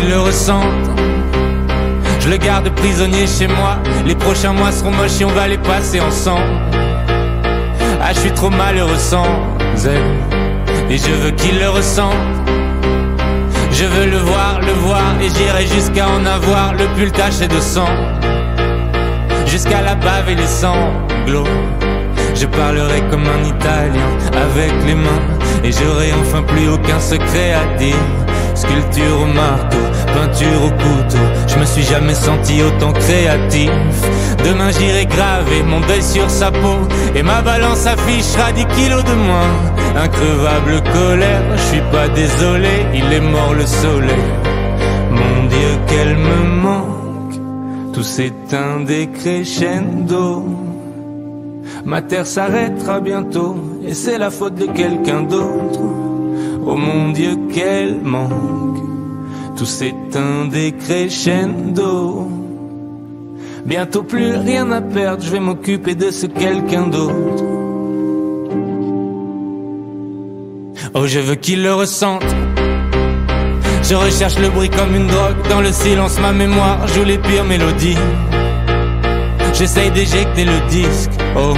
ressente. Je le garde prisonnier chez moi. Les prochains mois seront moches et on va les passer ensemble. Ah, je suis trop malheureux sans elle. Et je veux qu'il le ressente. Je veux le voir, le voir, et j'irai jusqu'à en avoir le pull taché de sang. Jusqu'à la bave et les sanglots. Je parlerai comme un Italien avec les mains et j'aurai enfin plus aucun secret à dire. Sculpture au marteau, peinture au couteau, je me suis jamais senti autant créatif. Demain j'irai graver mon deuil sur sa peau et ma balance affichera 10 kilos de moins. Increvable colère, je suis pas désolé, il est mort le soleil. Mon Dieu qu'elle me manque, tout s'éteint des crescendo. Ma terre s'arrêtera bientôt et c'est la faute de quelqu'un d'autre. Oh mon Dieu, quel manque, tout s'éteint des crescendo. Bientôt plus rien à perdre, je vais m'occuper de ce quelqu'un d'autre. Oh, je veux qu'il le ressente. Je recherche le bruit comme une drogue. Dans le silence, ma mémoire joue les pires mélodies. J'essaye d'éjecter le disque, oh.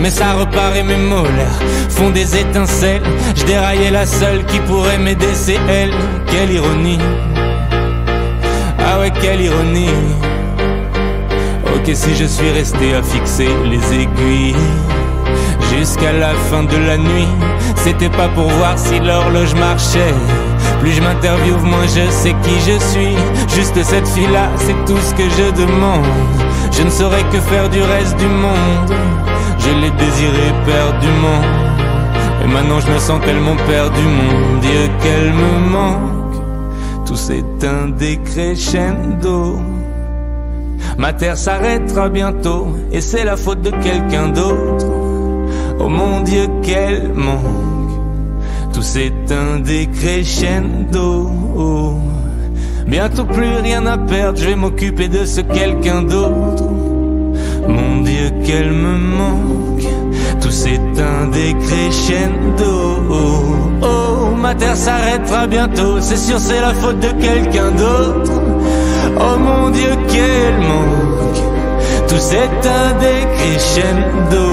Mais ça repart et mes molaires font des étincelles. Je déraillais la seule qui pourrait m'aider, c'est elle. Quelle ironie. Ah ouais, quelle ironie. Ok, si je suis resté à fixer les aiguilles jusqu'à la fin de la nuit, c'était pas pour voir si l'horloge marchait. Plus je m'interviewe, moins je sais qui je suis. Juste cette fille-là, c'est tout ce que je demande. Je ne saurais que faire du reste du monde. Je l'ai désiré perdument. Et maintenant je me sens tellement perdu, mon Dieu, qu'elle me manque. Tout s'éteint décrescendo. Ma terre s'arrêtera bientôt, et c'est la faute de quelqu'un d'autre. Oh mon Dieu, quel manque. Tout s'éteint décrescendo. Bientôt plus rien à perdre, je vais m'occuper de ce quelqu'un d'autre. Qu'elle me manque, tout s'éteint décrescendo. Oh, ma terre s'arrêtera bientôt, c'est sûr, c'est la faute de quelqu'un d'autre. Oh mon Dieu, qu'elle manque, tout s'éteint décrescendo.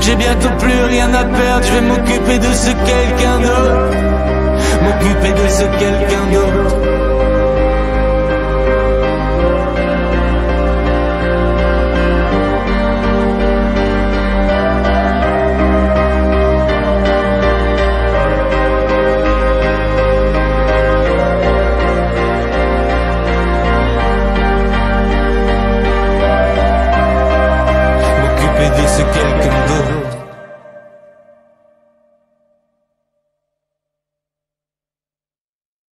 J'ai bientôt plus rien à perdre, je vais m'occuper de ce quelqu'un d'autre. M'occuper de ce quelqu'un d'autre.